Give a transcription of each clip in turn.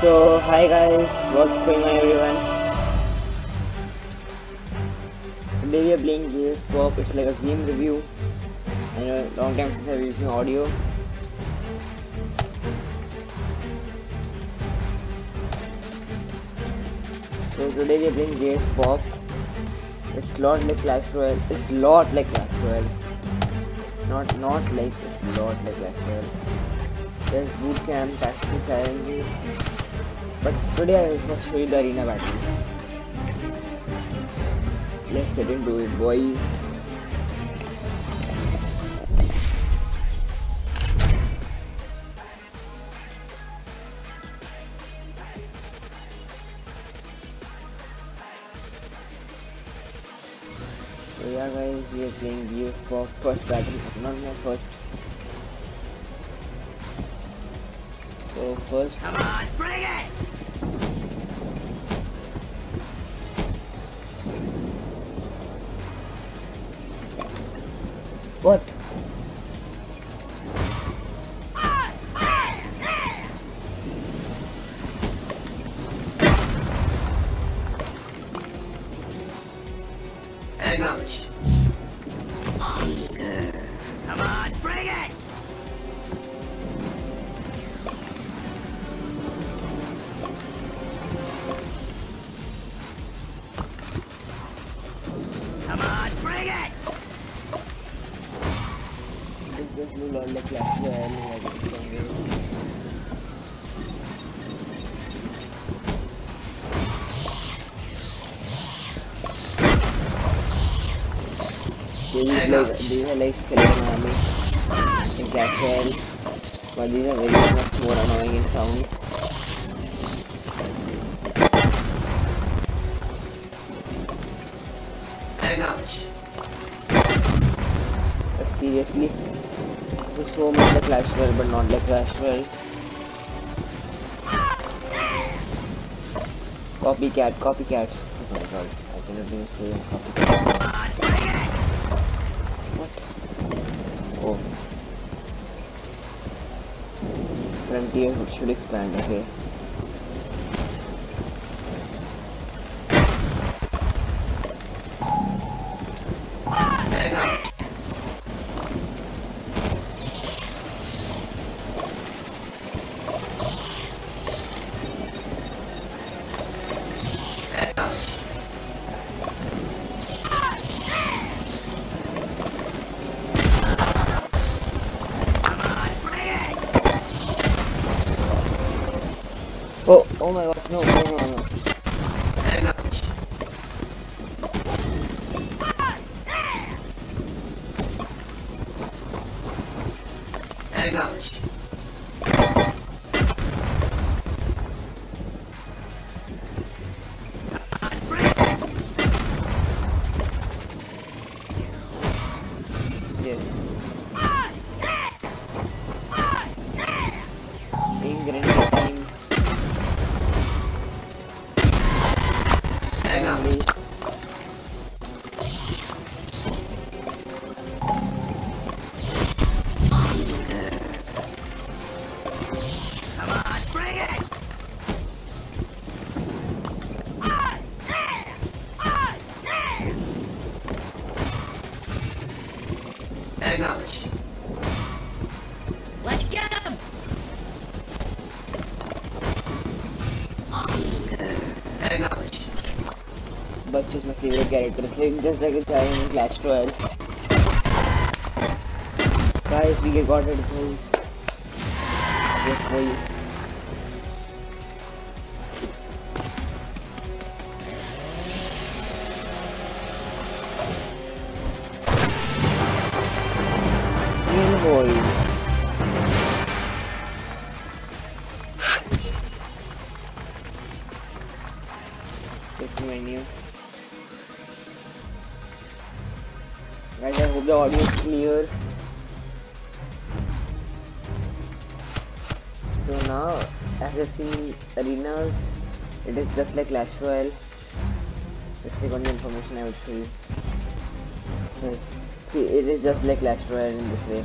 So hi guys, what's going on everyone? Today we are playing Gears Pop. It's like a game review. I know long time since I've using audio. So today we are playing Gears Pop. It's lot like Clash Royale. It's lot like Clash Royale. Not not like it's lot like Clash Royale. There's boot camp, tactical challenges. But today I will first show you the arena battles. Let's get into it, boys. So yeah guys, we are playing Gears Pop first battle, not my first. So first Come on, bring it! What? These are like skeleton army Royale, but these are very much more annoying in sound. Acknowledged. But seriously, this is so much like Clash Royale, but not like Clash Royale. Copycat, copycats. Oh my god, I cannot even say copycat. Frontier should expand, okay. Character. It's like just like a giant in Clash Royale. Guys, we got it, boys. Yes, boys. Audio clear. So now, as you've seen arenas, it is just like Clash Royale. Just click on the information I will show you. Yes, see, it is just like Clash Royale in this way.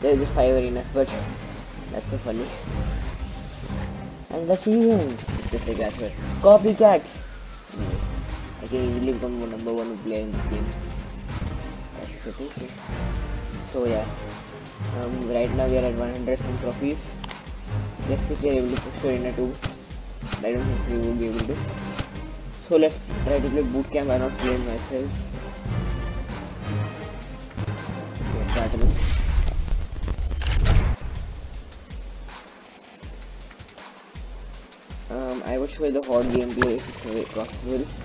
There are just five arenas, but that's so funny. And the seasons. Just like that. right? Copycats. Yes. I can easily become number one player in this game. So yeah. Um, right now we are at 100 some trophies. Let's see if we are able to push Arena 2. I don't think we will be able to. So let's try to play boot camp. I not playing myself. Um, I will show you the hard gameplay if it's possible.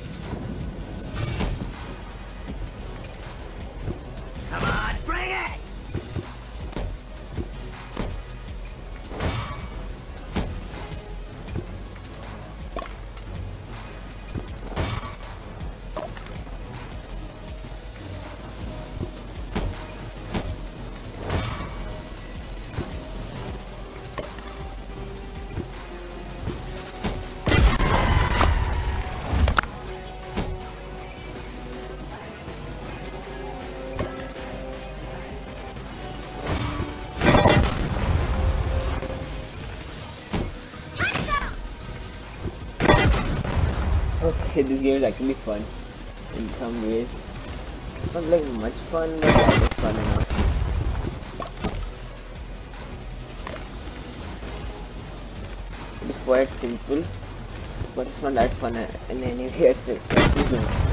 This game is actually fun in some ways. It's not like much fun, but yeah, it's fun enough. It's quite simple, but it's not that fun in any way. It's like,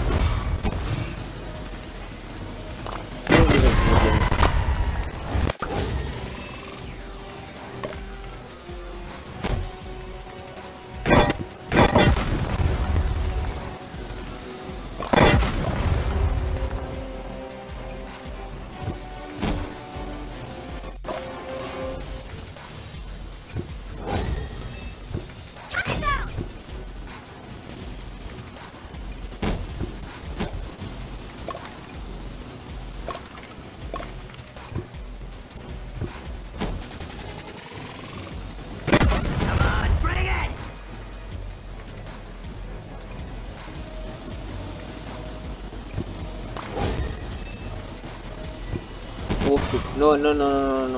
No, no, no, no, no, no, boys, no,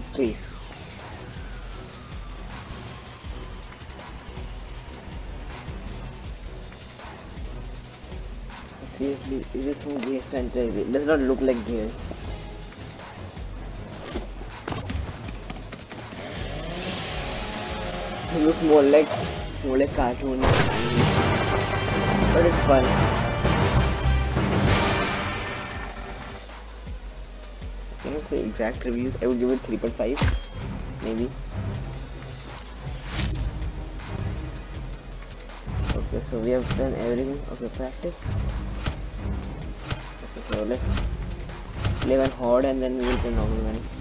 on. Seriously, is this from Gears franchise? It does not look like Gears. It looks more like more like cartoon. But it's fun. Exact reviews? I would give it 3.5, maybe. Okay, so we have done everything. Okay, practice. Okay, so let's play one horde and then we will play normal one.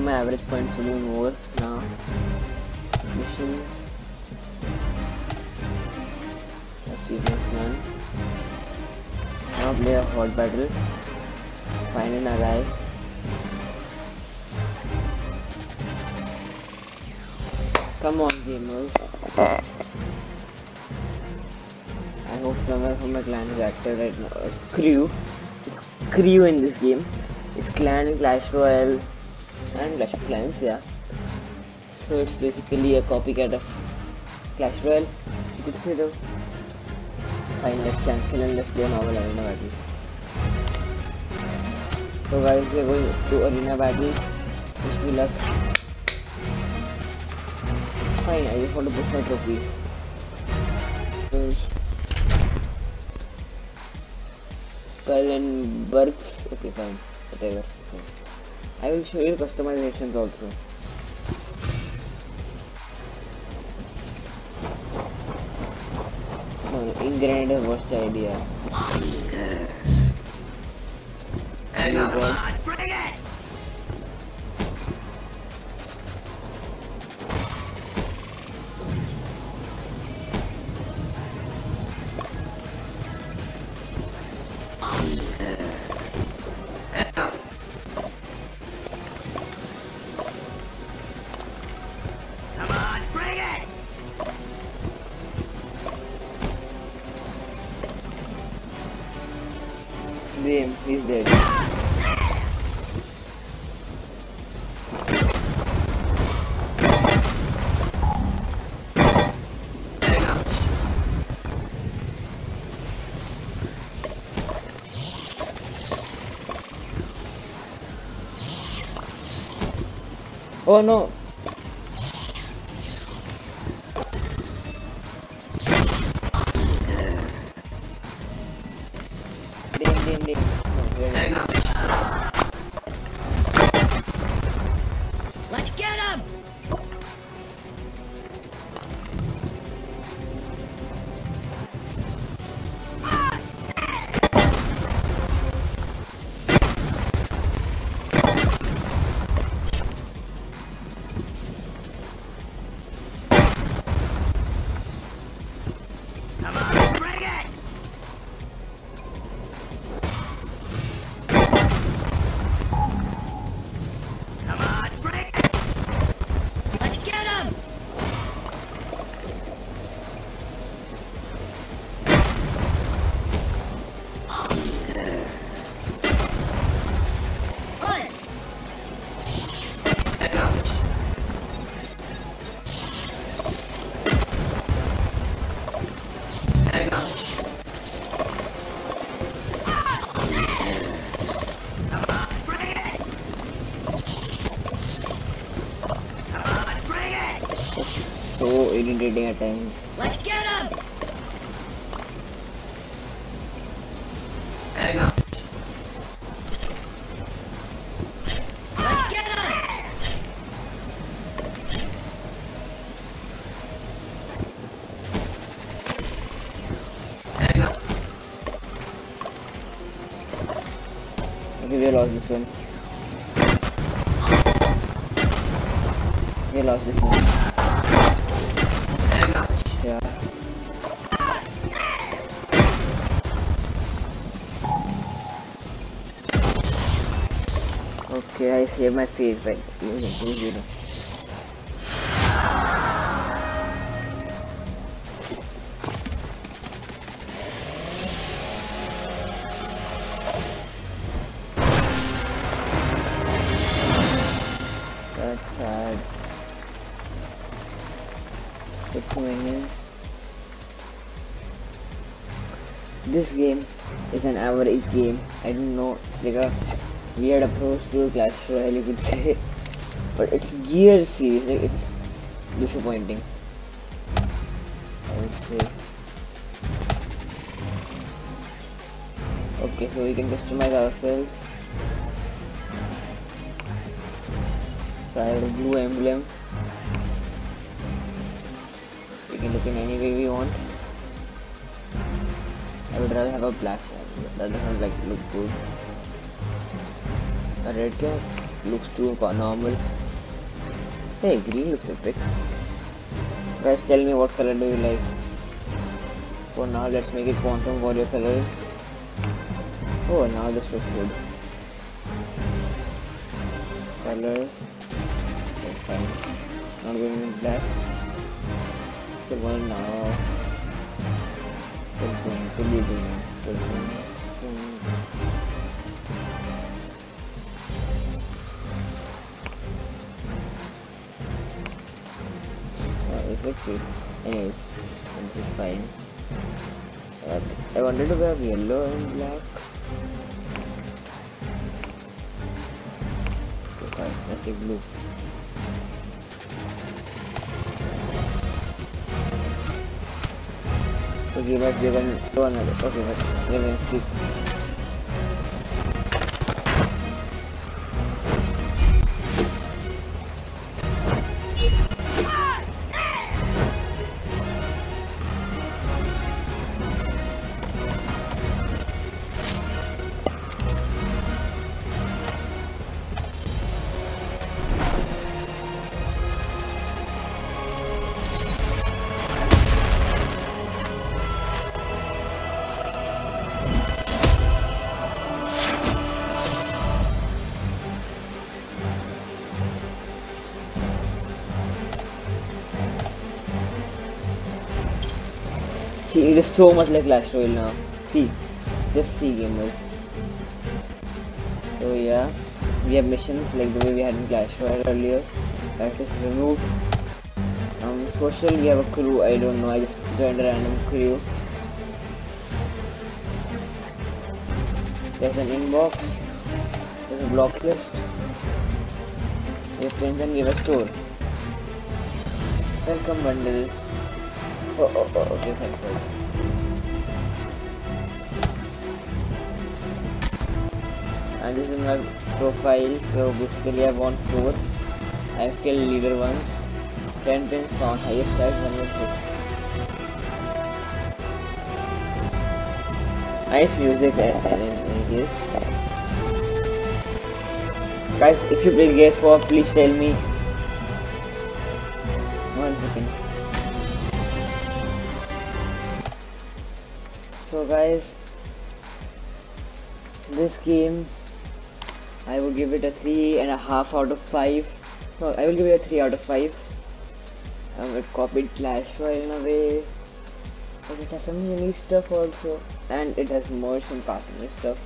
My average points will be more now. Missions. Achievements none. Now play a hot battle. Find an ally. Come on, gamers. I hope someone from my clan is active right now. It's crew. It's crew in this game. It's clan, Clash Royale, and Clash of Clans, yeah. So it's basically a copycat of Clash Royale. You could say though. Fine, let's cancel and let's play normal arena battle. So guys, we're going to arena battle. Wish me luck. Fine, I just want to push my trophies. Skull and Burks. Okay, fine. Whatever. Fine. I will show you customizations also. No, Ingrid is worst idea. Come Oh no! So irritating at times. Let's get him! Okay, I saved my face by using 2 That's sad. Six minions. This game is an average game. Weird approach to Clash Royale, you could say. But it's Gear series. Like it's disappointing. I would say. Okay, so we can customize ourselves. So I have a blue emblem. We can look in any way we want. I would rather have a black one. That doesn't like look good. A red cap looks too normal. Hey, green looks epic. Guys, tell me what color do you like. For now, let's make it quantum warrior colors. Oh, now this looks good. Colors. Okay. Not going in black. Silver now. Be doing. Something. Uh, looks good. Anyways, this is fine. Uh, I wanted to have yellow and black. Okay. Let's take blue. Okay, let's give tuan ada. Okay, mas dia main See, it is so much like Clash Royale now. See, just see gamers. So yeah, we have missions like the way we had in Clash Royale earlier. That is removed. Um, social, we have a crew. I don't know. I just joined a random crew. There's an inbox. There's a block list. We have pins and we have a store. Welcome bundle. Oh, oh, oh, okay, fine, fine. And this is my profile, so basically I won 4. I have killed leader once. 10 pins found, highest price 106. Nice music, uh, in, in this. Guys, if you play Gears 4, please tell me. So guys, this game, I will give it a three and a half out of five. No, I will give it a three out of five. Um, it copied Clash Royale in a way, but it has some unique stuff also, and it has more some cartoony stuff.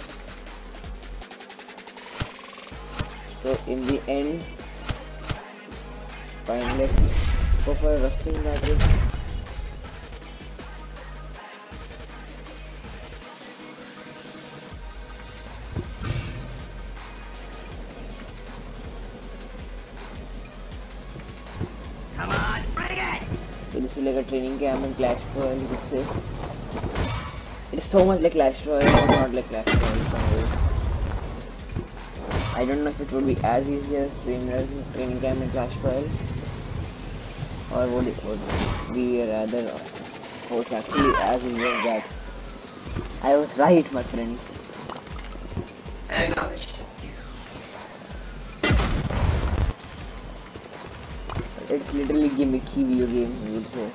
So in the end, fine. Let's go for a rusting magic. Training camp in Clash Royale, you could say. It is so much like Clash Royale, but not like Clash Royale in some ways. I don't know if it would be as easy as trainers in training camp in Clash Royale, or would it would be rather, oh, it's actually as easy as that. I was right, my friends. It's literally gimmicky video game, you would say.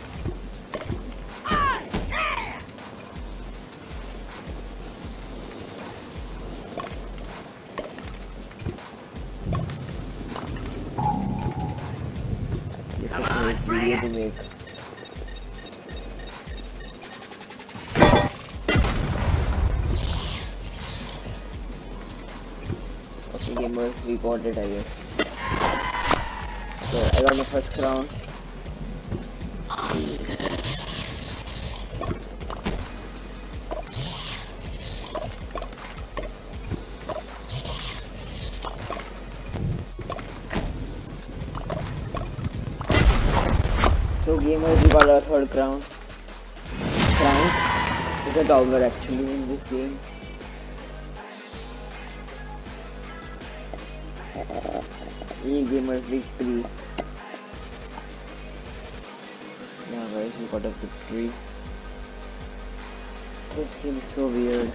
It, I guess. So, I got my first crown. So gamers, we got our third crown. Frank is a dogger actually in this game. E gamer victory. Yeah guys, we got a victory. This game is so weird.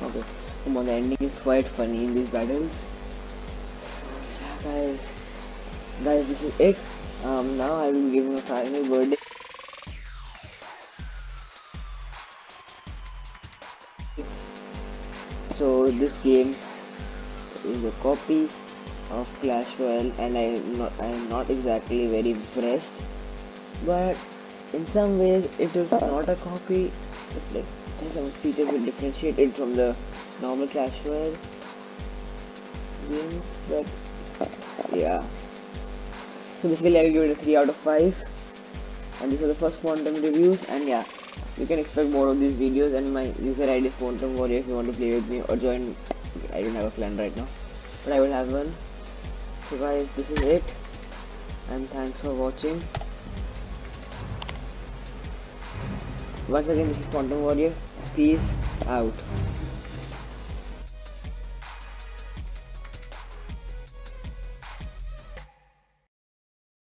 Okay, come on, the ending is quite funny in these battles. So, yeah, guys, guys, this is it. Um, now I will give my final verdict. So this game is a copy of Clash Royale and I am not, I am not exactly very impressed. But in some ways it is not a copy. It's like some features will differentiate it from the normal Clash Royale games but yeah so basically I will give it a 3 out of 5 and these are the first quantum reviews. And yeah you can expect more of these videos. And my user id is quantum warrior if you want to play with me or join. I don't have a clan right now. But i will have one. So guys this is it. And thanks for watching. Once again this is quantum warrior. Peace out